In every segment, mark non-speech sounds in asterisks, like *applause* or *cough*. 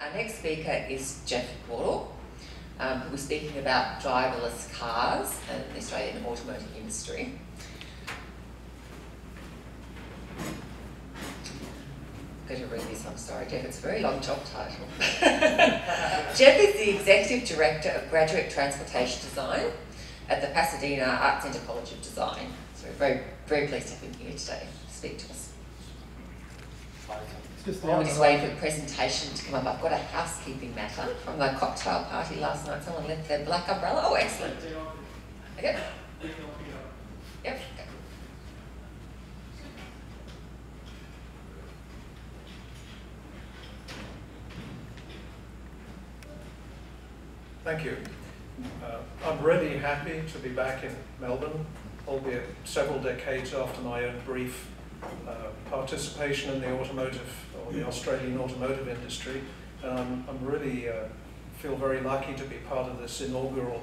Our next speaker is Geoff Wardle, um, who was speaking about driverless cars and the Australian automotive industry. I'm going to read this, I'm sorry, Geoff, it's a very long job title. *laughs* Geoff is the Executive Director of Graduate Transportation Design at the Pasadena Art Center College of Design. So we're very, very pleased to have him here today to speak to us. Just While we're just waiting for a presentation to come up, I've got a housekeeping matter from the cocktail party last night. Someone left their black umbrella. Oh, excellent. Okay. Yep. Thank you. Uh, I'm really happy to be back in Melbourne, albeit several decades after my own brief participation in the automotive or the Australian automotive industry. And I'm, I'm really uh, feel very lucky to be part of this inaugural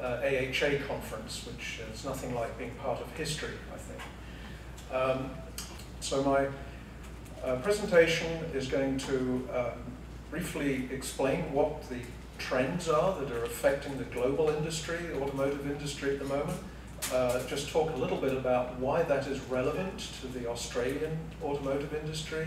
uh, AHA conference, which is nothing like being part of history, I think. Um, so my uh, presentation is going to um, briefly explain what the trends are that are affecting the global industry, the automotive industry at the moment. Uh, just talk a little bit about why that is relevant to the Australian automotive industry.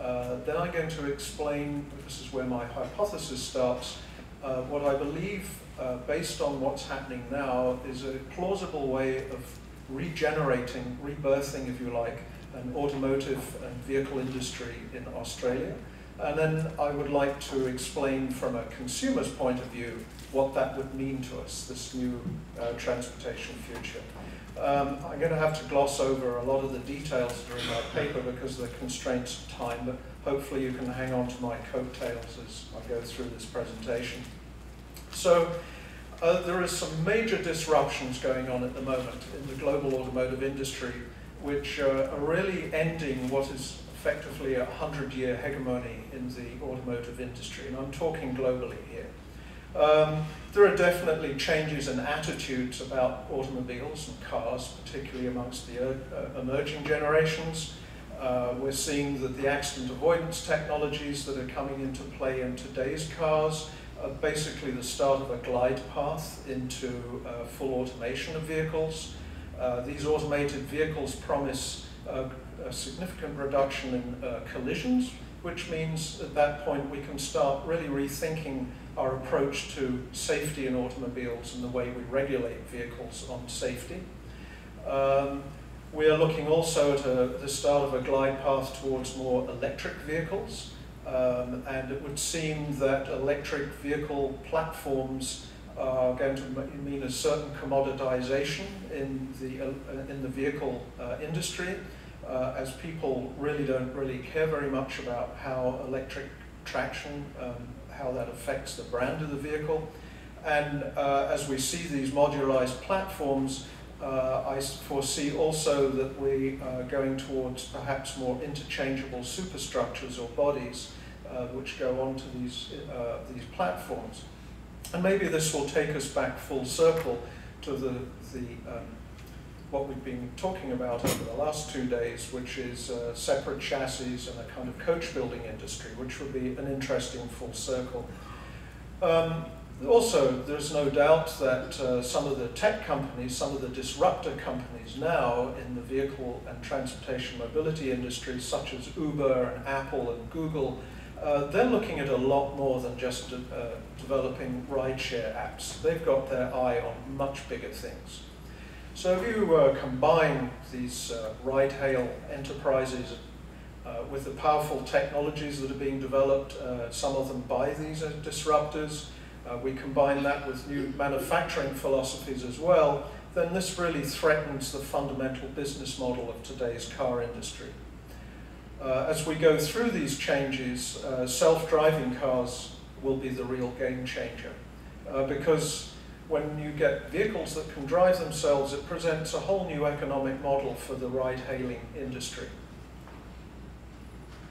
Uh, then I'm going to explain, this is where my hypothesis starts, uh, what I believe, uh, based on what's happening now, is a plausible way of regenerating, rebirthing, if you like, an automotive and vehicle industry in Australia. And then I would like to explain from a consumer's point of view what that would mean to us, this new uh, transportation future. Um, I'm going to have to gloss over a lot of the details in my paper because of the constraints of time, but hopefully you can hang on to my coattails as I go through this presentation. So uh, there are some major disruptions going on at the moment in the global automotive industry which uh, are really ending what is effectively a 100-year hegemony in the automotive industry, and I'm talking globally here. Um, there are definitely changes in attitudes about automobiles and cars, particularly amongst the uh, uh, emerging generations. Uh, we're seeing that the accident avoidance technologies that are coming into play in today's cars are basically the start of a glide path into uh, full automation of vehicles. Uh, these automated vehicles promise a significant reduction in uh, collisions, which means at that point we can start really rethinking our approach to safety in automobiles and the way we regulate vehicles on safety. Um, we are looking also at a, the start of a glide path towards more electric vehicles, um, and it would seem that electric vehicle platforms are going to mean a certain commoditization in the, uh, in the vehicle uh, industry uh, as people really don't really care very much about how electric traction, um, how that affects the brand of the vehicle. And uh, as we see these modularized platforms, uh, I foresee also that we are going towards perhaps more interchangeable superstructures or bodies uh, which go onto these, uh, these platforms. And maybe this will take us back full circle to the, the um, what we've been talking about over the last two days, which is uh, separate chassis and a kind of coach building industry, which would be an interesting full circle. Um, also, there's no doubt that uh, some of the tech companies, some of the disruptor companies now in the vehicle and transportation mobility industry, such as Uber and Apple and Google, uh, they're looking at a lot more than just uh, developing rideshare apps. They've got their eye on much bigger things. So if you uh, combine these uh, ride-hail enterprises uh, with the powerful technologies that are being developed, uh, some of them by these disruptors, uh, we combine that with new manufacturing philosophies as well, then this really threatens the fundamental business model of today's car industry. Uh, as we go through these changes, self-driving cars will be the real game changer because when you get vehicles that can drive themselves, it presents a whole new economic model for the ride-hailing industry.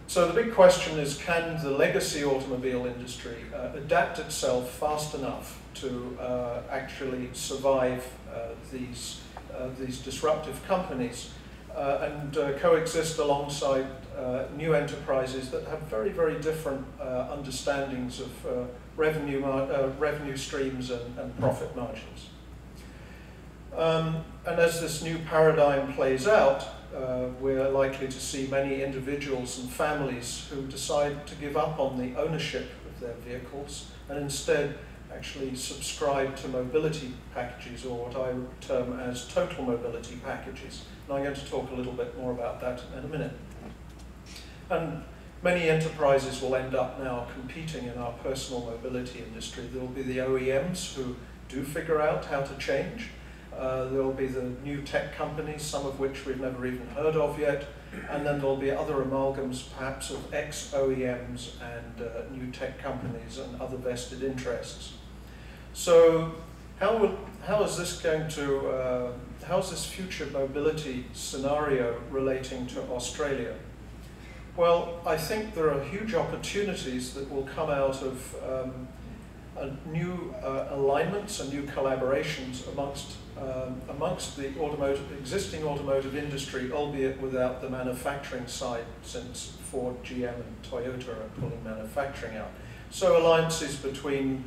So the big question is, can the legacy automobile industry uh, adapt itself fast enough to uh, actually survive uh, these, uh, these disruptive companies? uh, and uh, coexist alongside new enterprises that have very, very different understandings of revenue, uh, revenue streams and, and profit margins. Um, and as this new paradigm plays out, uh, we're likely to see many individuals and families who decide to give up on the ownership of their vehicles and instead actually subscribe to mobility packages or what I would term as total mobility packages. And I'm going to talk a little bit more about that in a minute. And many enterprises will end up now competing in our personal mobility industry. There will be the OEMs who do figure out how to change. Uh, there will be the new tech companies, some of which we've never even heard of yet, and then there'll be other amalgams perhaps of ex-OEMs and uh, new tech companies and other vested interests. So how, how is this going to, uh, how is this future mobility scenario relating to Australia? Well, I think there are huge opportunities that will come out of um, new uh, alignments and new collaborations amongst um, amongst the automotive, existing automotive industry, albeit without the manufacturing side, since Ford, GM, and Toyota are pulling manufacturing out. So alliances between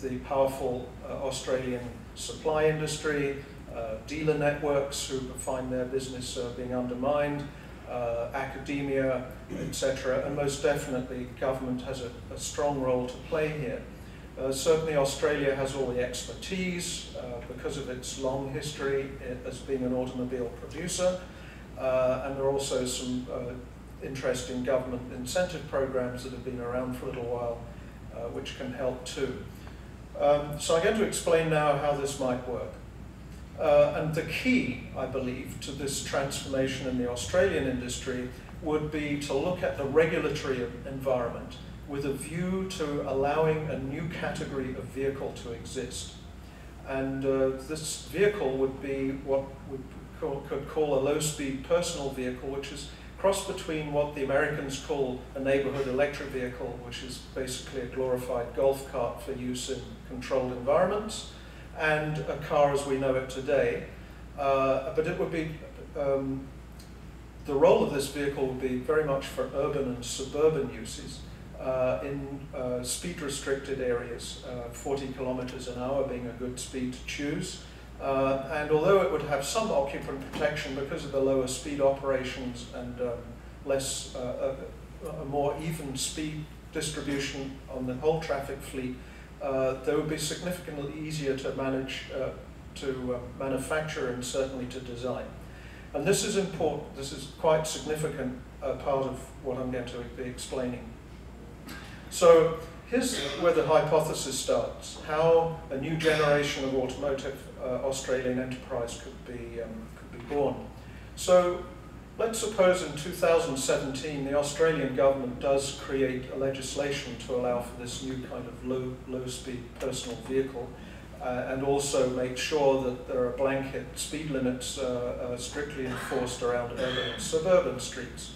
the powerful uh, Australian supply industry, uh, dealer networks who find their business uh, being undermined, uh, academia, etc., and most definitely government has a, a, strong role to play here. Uh, certainly Australia has all the expertise uh, because of its long history as being an automobile producer, and there are also some interesting government incentive programs that have been around for a little while, which can help too. Um, so I'm going to explain now how this might work. Uh, and the key, I believe, to this transformation in the Australian industry would be to look at the regulatory environment with a view to allowing a new category of vehicle to exist. And uh, this vehicle would be what we could call a low-speed personal vehicle, which is cross between what the Americans call a neighborhood electric vehicle, which is basically a glorified golf cart for use in controlled environments, and a car as we know it today. Uh, but it would be, um, the role of this vehicle would be very much for urban and suburban uses. Uh, in uh, speed restricted areas, uh, 40 kilometers an hour being a good speed to choose. Uh, and although it would have some occupant protection because of the lower speed operations and um, less, a, a, more even speed distribution on the whole traffic fleet, they would be significantly easier to manage, uh, to uh, manufacture and certainly to design. And this is important, this is quite significant uh, part of what I'm going to be explaining. So here's where the hypothesis starts, how a new generation of automotive uh, Australian enterprise could be, um, could be born. So let's suppose in 2017 the Australian government does create a legislation to allow for this new kind of low, low speed personal vehicle uh, and also make sure that there are blanket speed limits uh, uh, strictly enforced around urban and suburban streets.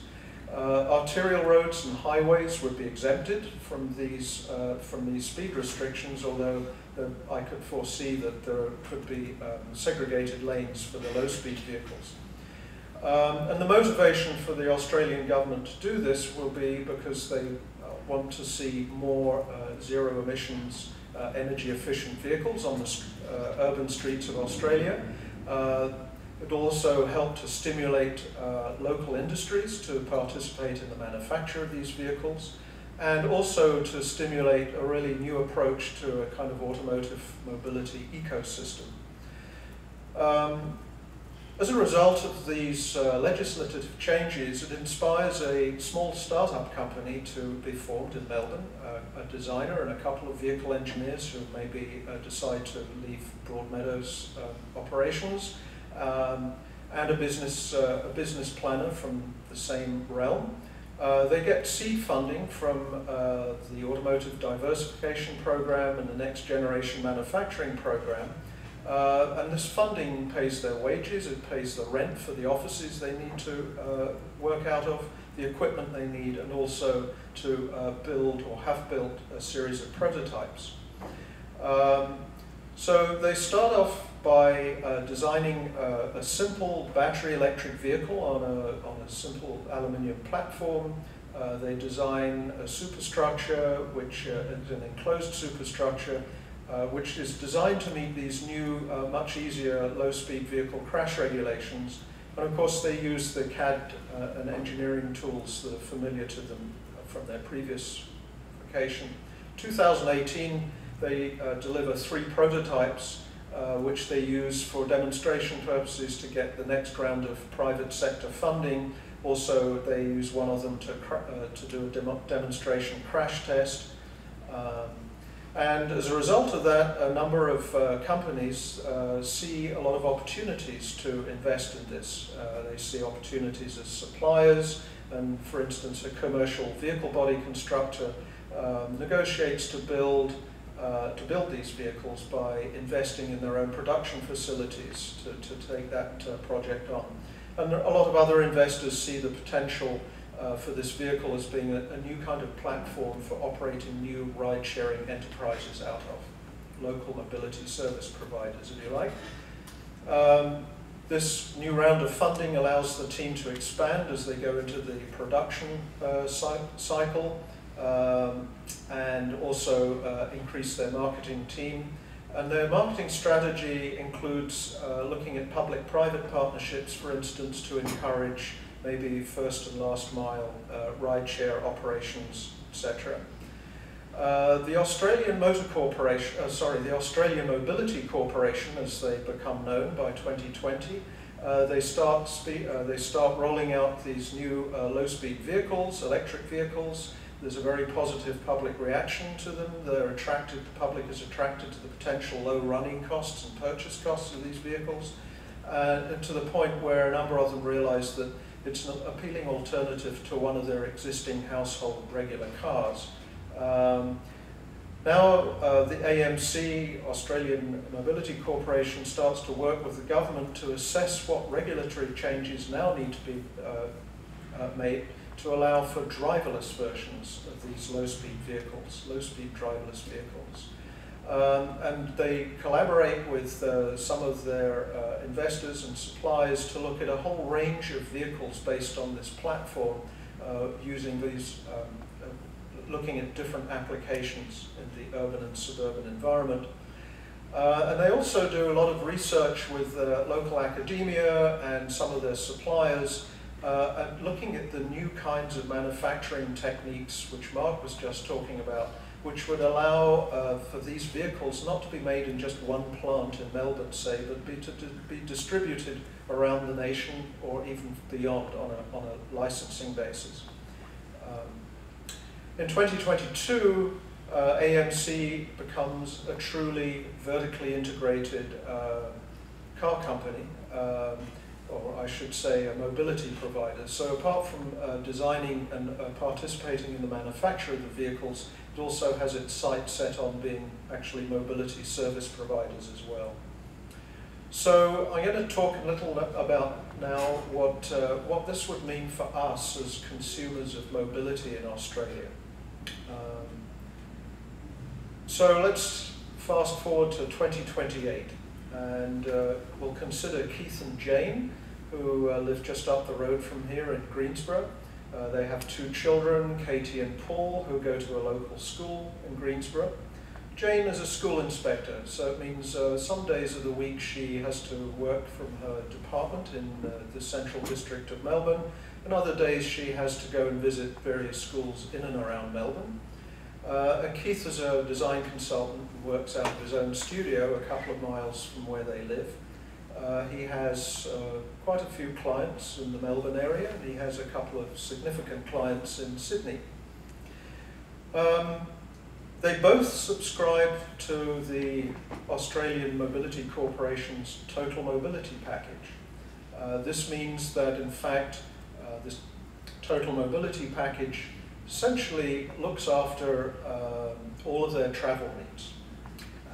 Uh, arterial roads and highways would be exempted from these, uh, from these speed restrictions, although I could foresee that there could be um, segregated lanes for the low-speed vehicles. Um, and the motivation for the Australian government to do this will be because they uh, want to see more uh, zero emissions, uh, energy efficient vehicles on the uh, urban streets of Australia. It also helped to stimulate uh, local industries to participate in the manufacture of these vehicles and also to stimulate a really new approach to a kind of automotive mobility ecosystem. Um, as a result of these uh, legislative changes, it inspires a small startup company to be formed in Melbourne, uh, a designer and a couple of vehicle engineers who maybe uh, decide to leave Broadmeadows um, operations um, and a business, uh, a business planner from the same realm. Uh, they get seed funding from uh, the Automotive Diversification Program and the Next Generation Manufacturing Program. Uh, and this funding pays their wages, it pays the rent for the offices they need to uh, work out of, the equipment they need, and also to uh, build or have built a series of prototypes. Um, so they start off by uh, designing a, a, simple battery electric vehicle on a, on a simple aluminium platform. Uh, they design a superstructure, which uh, is an enclosed superstructure, uh, which is designed to meet these new, uh, much easier low-speed vehicle crash regulations. And of course, they use the CAD uh, and engineering tools that are familiar to them from their previous vocation. 2018, they deliver three prototypes uh, which they use for demonstration purposes to get the next round of private sector funding. Also, they use one of them to, uh, to do a demo demonstration crash test. Um, and as a result of that, a number of uh, companies uh, see a lot of opportunities to invest in this. Uh, they see opportunities as suppliers, and for instance, a commercial vehicle body constructor um, negotiates to build uh, to build these vehicles by investing in their own production facilities to, to take that uh, project on. And a lot of other investors see the potential uh, for this vehicle as being a, a, new kind of platform for operating new ride-sharing enterprises out of, local mobility service providers, if you like. Um, this new round of funding allows the team to expand as they go into the production uh, cycle um, and also uh, increase their marketing team. And their marketing strategy includes uh, looking at public-private partnerships, for instance, to encourage maybe first and last mile uh, rideshare operations, etc. Uh, the Australian Motor Corporation, uh, sorry, the Australian Mobility Corporation, as they become known by 2020, uh, they start uh, they start rolling out these new uh, low-speed vehicles, electric vehicles, there's a very positive public reaction to them. They're attracted, the public is attracted to the potential low running costs and purchase costs of these vehicles, uh, and to the point where a number of them realize that it's an appealing alternative to one of their existing household regular cars. Um, now uh, the AMC, Australian Mobility Corporation, starts to work with the government to assess what regulatory changes now need to be uh, uh, made to allow for driverless versions of these low-speed vehicles, low-speed driverless vehicles. Um, and they collaborate with uh, some of their uh, investors and suppliers to look at a whole range of vehicles based on this platform uh, using these, um, uh, looking at different applications in the urban and suburban environment. Uh, and they also do a lot of research with uh, local academia and some of their suppliers and looking at the new kinds of manufacturing techniques which Mark was just talking about, which would allow uh, for these vehicles not to be made in just one plant in Melbourne, say, but be to be distributed around the nation or even beyond on a, on a licensing basis. Um, in 2022, uh, AMC becomes a truly vertically integrated uh, car company. Um, or I should say a mobility provider. So apart from uh, designing and uh, participating in the manufacture of the vehicles, it also has its sights set on being actually mobility service providers as well. So I'm going to talk a little about now what, uh, what this would mean for us as consumers of mobility in Australia. Um, so let's fast forward to 2028 and uh, we'll consider Keith and Jane, who uh, live just up the road from here in Greensborough. Uh, they have two children, Katie and Paul, who go to a local school in Greensborough. Jane is a school inspector, so it means uh, some days of the week she has to work from her department in uh, the central district of Melbourne, and other days she has to go and visit various schools in and around Melbourne. Uh, and Keith is a design consultant who works out of his own studio a couple of miles from where they live. Uh, he has uh, quite a few clients in the Melbourne area and he has a couple of significant clients in Sydney. Um, they both subscribe to the Australian Mobility Corporation's Total Mobility Package. Uh, this means that in fact uh, this Total Mobility Package essentially looks after um, all of their travel needs.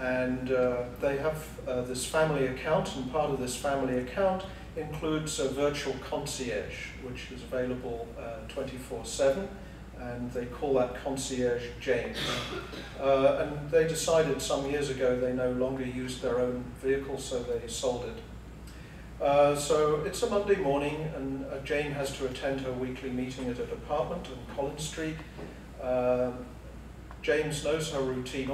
And uh, they have uh, this family account, and part of this family account includes a virtual concierge, which is available 24-7. Uh, and they call that concierge Jane. Uh, and they decided some years ago they no longer used their own vehicle, so they sold it. Uh, so it's a Monday morning, and uh, Jane has to attend her weekly meeting at a department on Collins Street. Um, James knows her routine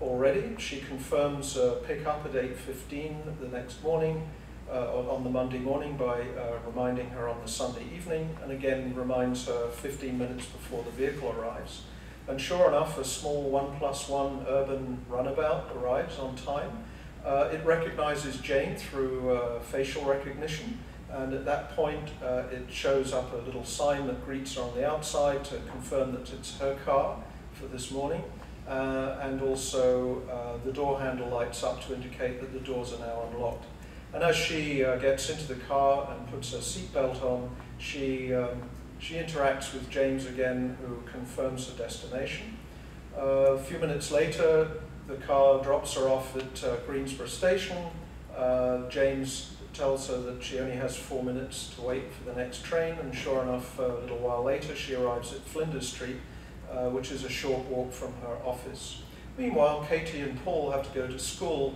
already. She confirms uh, pick up at 8.15 the next morning, uh, on the Monday morning by uh, reminding her on the Sunday evening, and again reminds her 15 minutes before the vehicle arrives. And sure enough, a small one plus one urban runabout arrives on time. Uh, it recognizes Jane through uh, facial recognition, and at that point, uh, it shows up a little sign that greets her on the outside to confirm that it's her car for this morning. Uh, and also, the door handle lights up to indicate that the doors are now unlocked. And as she uh, gets into the car and puts her seatbelt on, she, um, she interacts with James again, who confirms her destination. Uh, a few minutes later, the car drops her off at uh, Greensborough Station. Uh, James tells her that she only has four minutes to wait for the next train, and sure enough, a little while later, she arrives at Flinders Street, uh, which is a short walk from her office. Meanwhile, Katie and Paul have to go to school,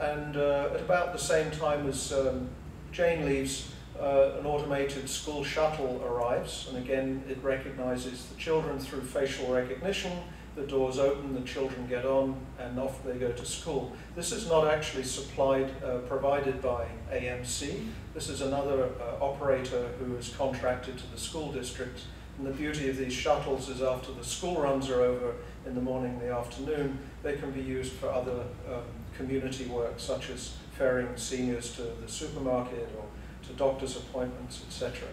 and uh, at about the same time as um, Jane leaves, uh, an automated school shuttle arrives, and again it recognizes the children through facial recognition. The doors open, the children get on, and off they go to school. This is not actually supplied, uh, provided by AMC. This is another uh, operator who is contracted to the school district. And the beauty of these shuttles is after the school runs are over in the morning and the afternoon, they can be used for other um, community work, such as ferrying seniors to the supermarket or to doctor's appointments, etc.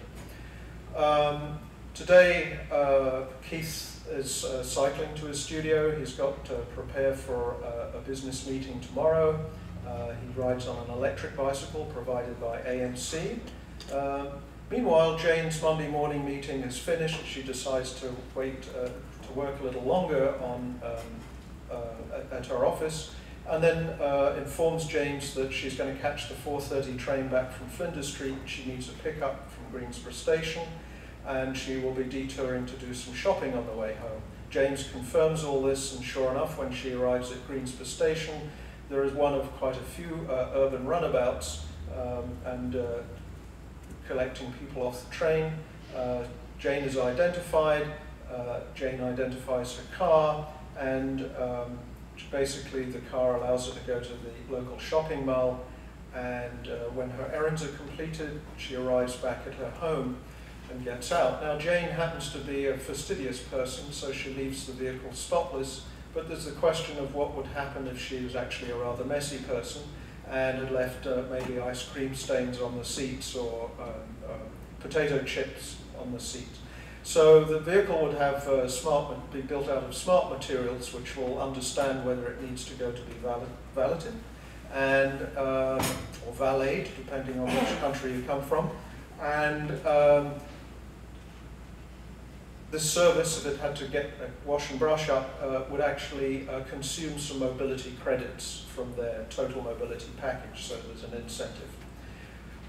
Um, today, uh, Keith is uh, cycling to his studio. He's got to prepare for uh, a business meeting tomorrow. Uh, he rides on an electric bicycle provided by AMC. Um, meanwhile, Jane's Monday morning meeting is finished. She decides to wait uh, to work a little longer on um, uh, at, at her office and then uh, informs James that she's going to catch the 4.30 train back from Flinders Street. She needs a pickup from Greensborough Station, and she will be detouring to do some shopping on the way home. James confirms all this, and sure enough, when she arrives at Greensborough Station, there is one of quite a few uh, urban runabouts um, and uh, collecting people off the train. Uh, Jane is identified, uh, Jane identifies her car, and um, basically the car allows her to go to the local shopping mall and uh, when her errands are completed, she arrives back at her home and gets out. Now Jane happens to be a fastidious person, so she leaves the vehicle spotless, but there's the question of what would happen if she was actually a rather messy person and had left uh, maybe ice cream stains on the seats or um, uh, potato chips on the seats. So the vehicle would have uh, smart, be built out of smart materials which will understand whether it needs to go to be valeted and um, or valeted, depending on which country you come from. And um, service, if it had to get a wash and brush up, uh, would actually uh, consume some mobility credits from their total mobility package, so there's an incentive.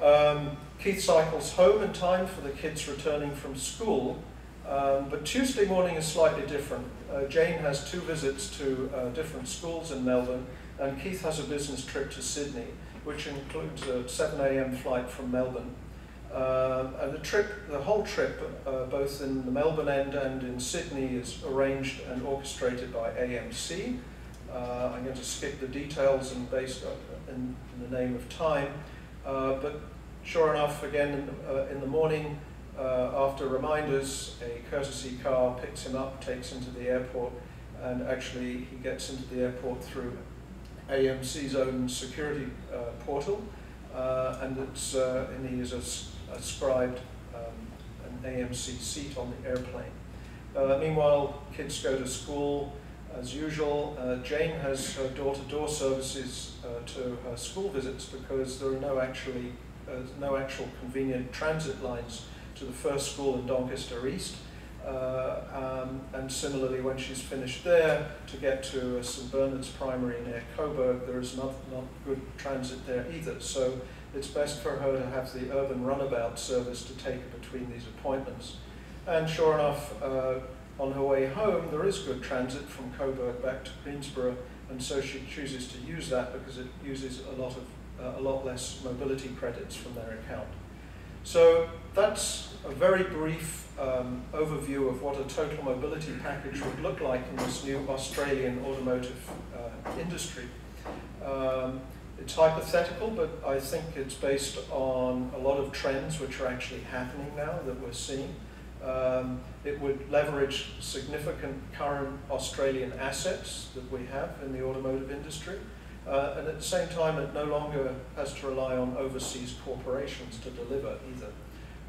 Um, Keith cycles home in time for the kids returning from school, um, but Tuesday morning is slightly different. Uh, Jane has two visits to uh, different schools in Melbourne, and Keith has a business trip to Sydney, which includes a 7 a.m. flight from Melbourne. Uh, and the trip, the whole trip, uh, both in the Melbourne end and in Sydney, is arranged and orchestrated by AMC. Uh, I'm going to skip the details and based in, in the name of time. Uh, but sure enough, again, in, uh, in the morning, uh, after reminders, a courtesy car picks him up, takes him to the airport, and actually he gets into the airport through AMC's own security uh, portal, uh, and it's uh, and he is ascribed um, an AMC seat on the airplane. Meanwhile, kids go to school as usual. Uh, Jane has door-to-door -door services to her school visits because there are no actually no actual convenient transit lines to the first school in Doncaster East. Uh, um, and similarly, when she's finished there, to get to uh, St Bernard's Primary near Coburg, there is not, not good transit there either. So it's best for her to have the urban runabout service to take her between these appointments. And sure enough, uh, On her way home, there is good transit from Coburg back to Greensborough, and so she chooses to use that because it uses a lot of uh, a lot less mobility credits from their account. So that's a very brief um, overview of what a total mobility package would look like in this new Australian automotive uh, industry. Um, it's hypothetical, but I think it's based on a lot of trends which are actually happening now that we're seeing. Um, it would leverage significant current Australian assets that we have in the automotive industry. Uh, and at the same time, it no longer has to rely on overseas corporations to deliver either.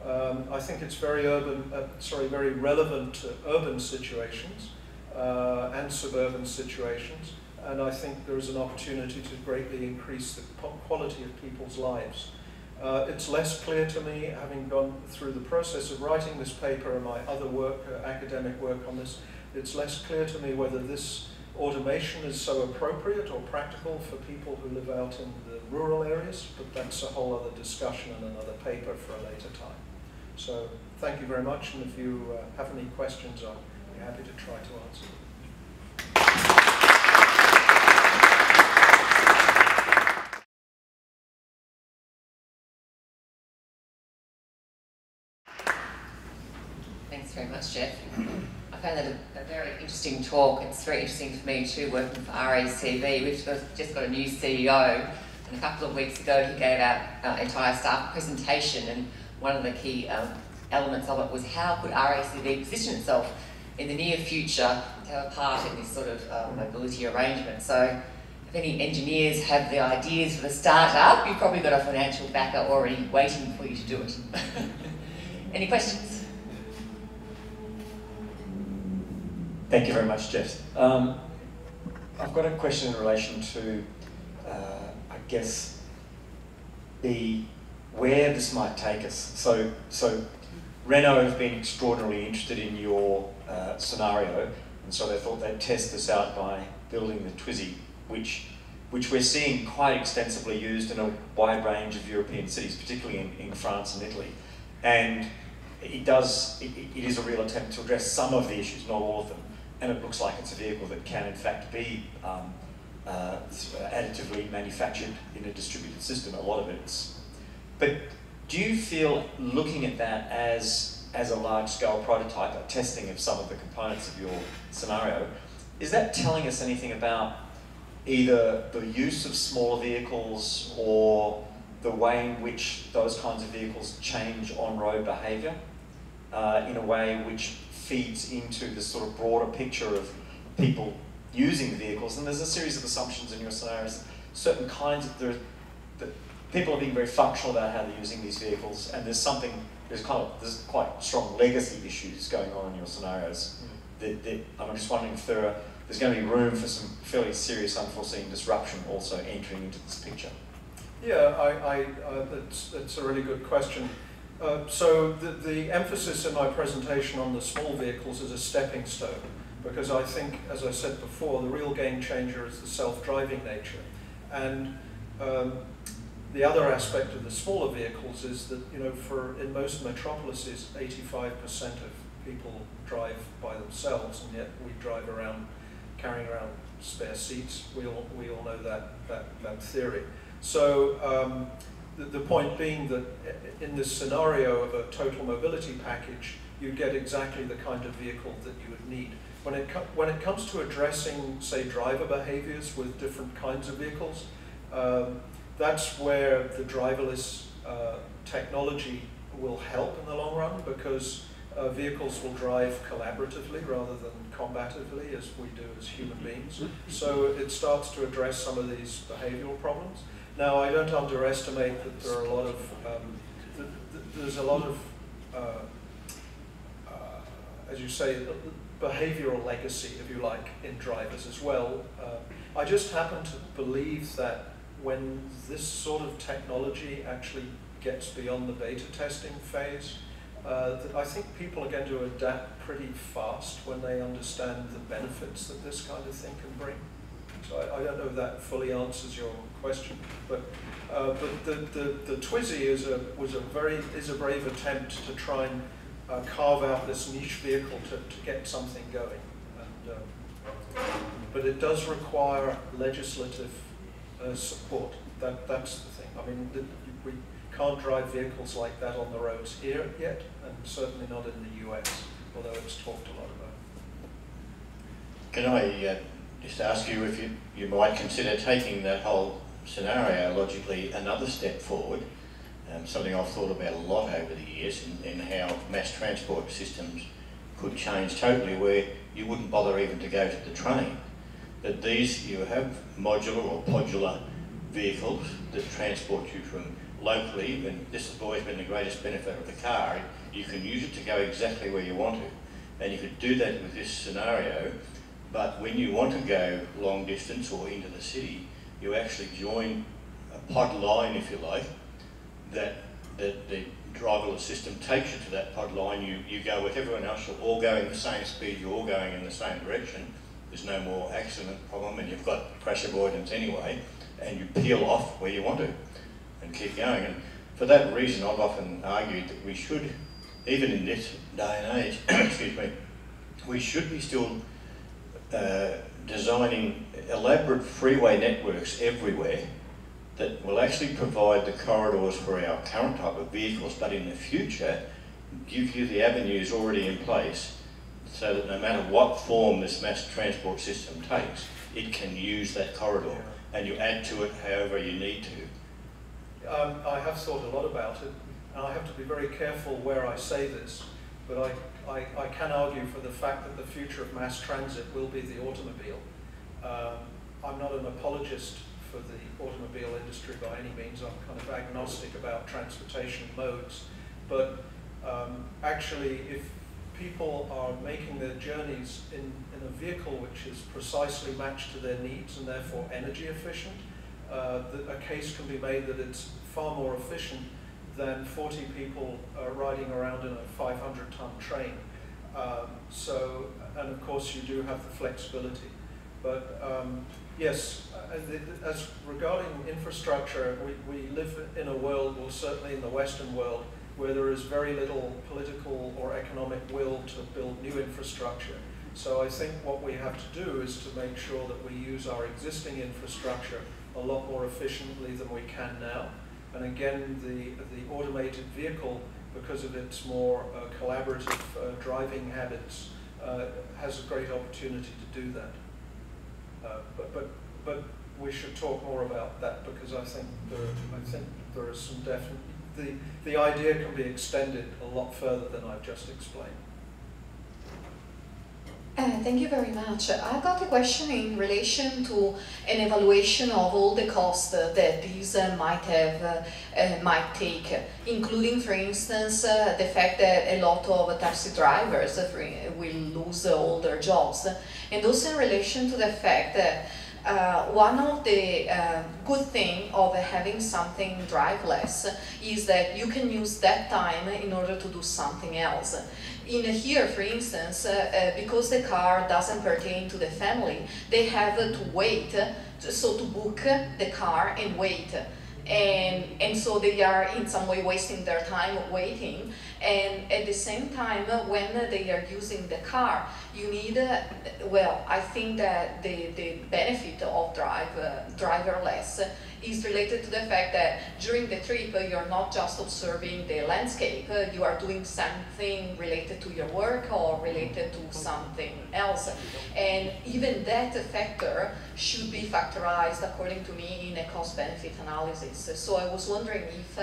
Um, I think it's very urban, uh, sorry, very relevant to urban situations uh, and suburban situations and I think there is an opportunity to greatly increase the quality of people's lives. Uh, it's less clear to me, having gone through the process of writing this paper and my other work, uh, academic work on this, it's less clear to me whether this automation is so appropriate or practical for people who live out in the rural areas, but that's a whole other discussion and another paper for a later time. So thank you very much, and if you uh, have any questions, I'll be happy to try to answer them. Very much, Geoff. I found that a, a, very interesting talk. It's very interesting for me too, working for RACV. We've just got a new CEO, and a couple of weeks ago he gave our, entire staff a presentation, and one of the key um, elements of it was how could RACV position itself in the near future to have a part in this sort of uh, mobility arrangement. So if any engineers have the ideas for the startup, you've probably got a financial backer already waiting for you to do it. *laughs* any questions? Thank you very much, Geoff. Um, I've got a question in relation to, uh, I guess, the where this might take us. So, so Renault have been extraordinarily interested in your uh, scenario, and so they thought they'd test this out by building the Twizy, which which we're seeing quite extensively used in a wide range of European cities, particularly in, in France and Italy. And it does, it, it is a real attempt to address some of the issues, not all of them and it looks like it's a vehicle that can in fact be um, uh, additively manufactured in a distributed system. A lot of it's. But do you feel looking at that as as a large scale prototype, a testing of some of the components of your scenario, is that telling us anything about either the use of smaller vehicles or the way in which those kinds of vehicles change on-road behaviour uh, in a way which feeds into this sort of broader picture of people using the vehicles. And there's a series of assumptions in your scenarios. Certain kinds of there, that people are being very functional about how they're using these vehicles, and there's something there's kind of there's quite strong legacy issues going on in your scenarios. Mm. That, that, I'm just wondering if there are there's going to be room for some fairly serious unforeseen disruption also entering into this picture. Yeah, I, I uh, that's, that's a really good question. Uh, so the, the emphasis in my presentation on the small vehicles is a stepping stone because I think, as I said before, the real game changer is the self-driving nature. And um, the other aspect of the smaller vehicles is that, you know, for in most metropolises, 85% of people drive by themselves, and yet we drive around carrying around spare seats. We all, we all know that, that, that theory. So um, the, the point being that in this scenario of a total mobility package, you get exactly the kind of vehicle that you would need. When it, when it comes to addressing, say, driver behaviors with different kinds of vehicles, um, that's where the driverless uh, technology will help in the long run because uh, vehicles will drive collaboratively rather than combatively as we do as human beings. So it starts to address some of these behavioral problems. Now, I don't underestimate that there are a lot of, um, th th there's a lot of, uh, uh, as you say, behavioral legacy, if you like, in drivers as well. Uh, I just happen to believe that when this sort of technology actually gets beyond the beta testing phase, uh, I think people are going to adapt pretty fast when they understand the benefits that this kind of thing can bring. So I, I don't know if that fully answers your question, but uh, but the, the, the Twizy is a was a very is a brave attempt to try and uh, carve out this niche vehicle to, to get something going. And, uh, but it does require legislative uh, support. That, that's the thing. I mean, the, we can't drive vehicles like that on the roads here yet, and certainly not in the US, although it's talked a lot about. Can I uh, just ask you if you, you might consider taking that whole scenario logically another step forward, um, something I've thought about a lot over the years in, in how mass transport systems could change totally where you wouldn't bother even to go to the train. But these, you have modular or podular vehicles that transport you from locally, and this has always been the greatest benefit of the car, you can use it to go exactly where you want to. And you could do that with this scenario, but when you want to go long distance or into the city, you actually join a pod line, if you like, that, that the driverless system takes you to that pod line, you, you go with everyone else, you're all going the same speed, you're all going in the same direction, there's no more accident problem and you've got crash avoidance anyway, and you peel off where you want to and keep going. And for that reason, I've often argued that we should, even in this day and age, *coughs* excuse me, we should be still uh, designing elaborate freeway networks everywhere that will actually provide the corridors for our current type of vehicles, but in the future, give you the avenues already in place so that no matter what form this mass transport system takes, it can use that corridor. And you add to it however you need to. Um, I have thought a lot about it, and I have to be very careful where I say this, but I, I, I can argue for the fact that the future of mass transit will be the automobile. Um, I'm not an apologist for the automobile industry by any means. I'm kind of agnostic about transportation modes. But um, actually, if people are making their journeys in, in a vehicle which is precisely matched to their needs and therefore energy efficient, uh, a case can be made that it's far more efficient than 40 people uh, riding around in a 500 ton train. Um, so, and of course you do have the flexibility. But um, yes, as regarding infrastructure, we, we live in a world, well certainly in the Western world, where there is very little political or economic will to build new infrastructure. So I think what we have to do is to make sure that we use our existing infrastructure a lot more efficiently than we can now. And again, the, the automated vehicle, because of its more uh, collaborative uh, driving habits, uh, has a great opportunity to do that. Uh, but, but, but we should talk more about that because I think there, I think there is some definite, the, the idea can be extended a lot further than I've just explained. Uh, thank you very much. I've got a question in relation to an evaluation of all the costs that these uh, might have, uh, uh might take, including, for instance, uh, the fact that a lot of taxi drivers will lose all their jobs, and also in relation to the fact that uh, one of the uh, good thing of having something driveless is that you can use that time in order to do something else. In here, for instance, uh, uh because the car doesn't pertain to the family, they have to wait, so to book the car and wait. And and so they are in some way wasting their time waiting and at the same time when they are using the car you need well i think that the the benefit of drive driverless is related to the fact that during the trip you're not just observing the landscape, you are doing something related to your work or related to something else. And even that factor should be factorized, according to me, in a cost-benefit analysis. So I was wondering if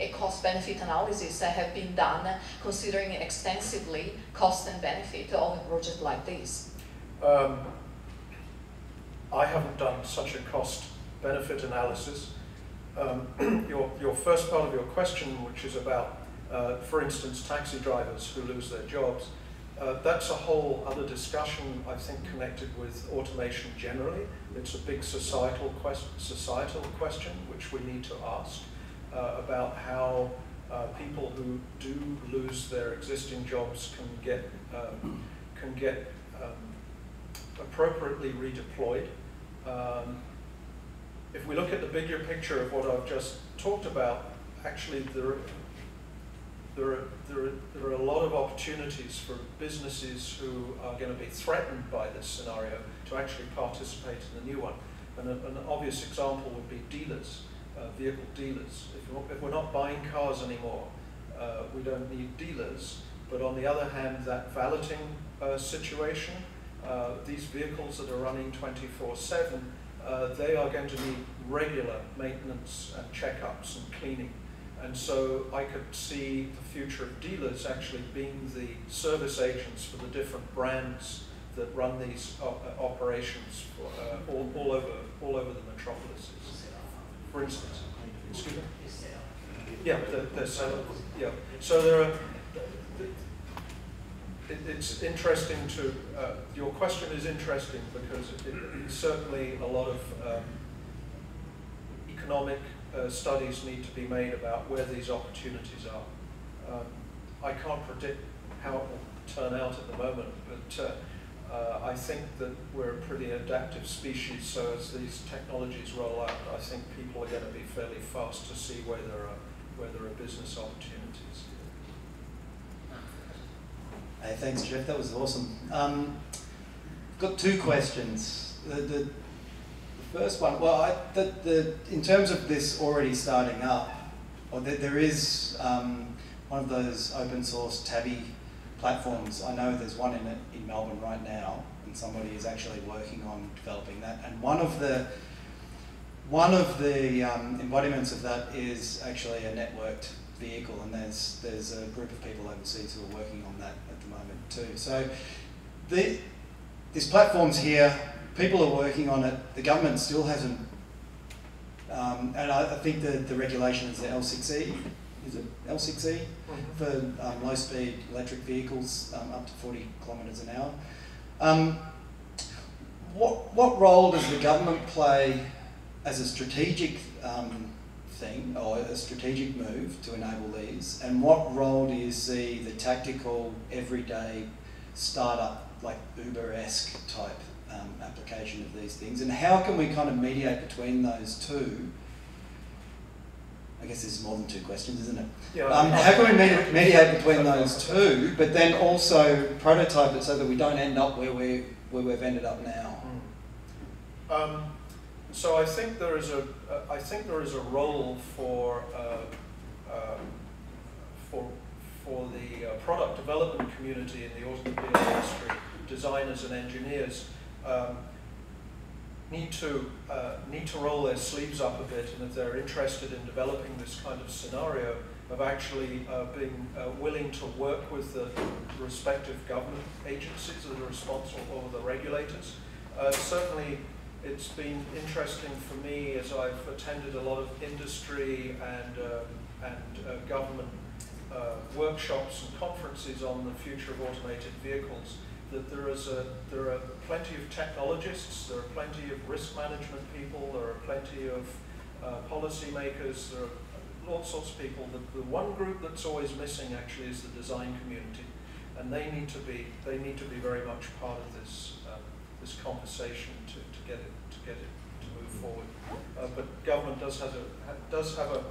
a cost-benefit analysis that have been done considering extensively cost and benefit of a project like this. Um, I haven't done such a cost benefit analysis. Um, *clears throat* your, your first part of your question, which is about, uh, for instance, taxi drivers who lose their jobs, uh, that's a whole other discussion, I think, connected with automation generally. It's a big societal, quest societal question which we need to ask uh, about how uh, people who do lose their existing jobs can get, um, can get um, appropriately redeployed. Um, if we look at the bigger picture of what I've just talked about, actually the, there are, there, are, there are a lot of opportunities for businesses who are going to be threatened by this scenario to actually participate in the new one. And a, an obvious example would be dealers, uh, vehicle dealers. If we're, if we're not buying cars anymore, uh, we don't need dealers. But on the other hand, that valeting uh, situation, uh, these vehicles that are running 24-7, uh, they are going to need regular maintenance and checkups and cleaning. And so I could see the future of dealers actually being the service agents for the different brands that run these op operations for, uh, all, all, over, all over the metropolises. For instance, excuse me? Yeah, they're set up. Yeah. So there are, it, it's interesting to, uh, your question is interesting because it, it's certainly a lot of um, economic uh, studies need to be made about where these opportunities are. Um, I can't predict how it will turn out at the moment, but uh, uh, I think that we're a pretty adaptive species, so as these technologies roll out, I think people are going to be fairly fast to see where there are, where there are business opportunities. Hey, thanks, Geoff. That was awesome. Um, got two questions. The, the, the first one, well, I, the, the, in terms of this already starting up, well, there, there is um, one of those open source Tabby platforms. I know there's one in in Melbourne right now, and somebody is actually working on developing that. And one of the one of the um, embodiments of that is actually a networked vehicle, and there's there's a group of people overseas who are working on that at the moment too. So the, this platform's here, people are working on it. The government still hasn't, um, and I, I, think the, the regulation is the L6E. Is it L6E mm-hmm. for um, low-speed electric vehicles um, up to 40 kilometres an hour? Um, what what role does the government play as a strategic um, thing or a strategic move to enable these? And what role do you see the tactical, everyday startup, like Uber esque type um, application of these things? And how can we kind of mediate between those two? I guess this is more than two questions, isn't it? Yeah. Um, how can we med mediate between those two, but then also prototype it so that we don't end up where we where we've ended up now? Mm. Um, so I think there is a, uh, I think there is a role for, uh, uh, for, for the uh, product development community in the automobile industry, designers and engineers, um, need to uh, need to roll their sleeves up a bit, and if they're interested in developing this kind of scenario, of actually uh, being uh, willing to work with the respective government agencies that are responsible, or the regulators. Uh, certainly, it's been interesting for me as I've attended a lot of industry and, um, and uh, government uh, workshops and conferences on the future of automated vehicles that there is a there are plenty of technologists, there are plenty of risk management people, there are plenty of uh, policymakers, there are all sorts of people. The, the one group that's always missing actually is the design community, and they need to be they need to be very much part of this um, this conversation to, to get it to get it to move forward. Uh, but government does have a does have a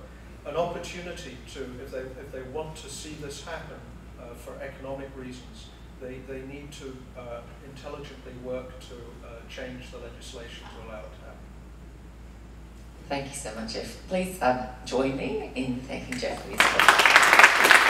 an opportunity to if they if they want to see this happen uh, for economic reasons, they they need to uh, intelligently work to uh, change the legislation to allow it to happen. Thank you so much, Geoff. Please um, join me in thanking Geoff for his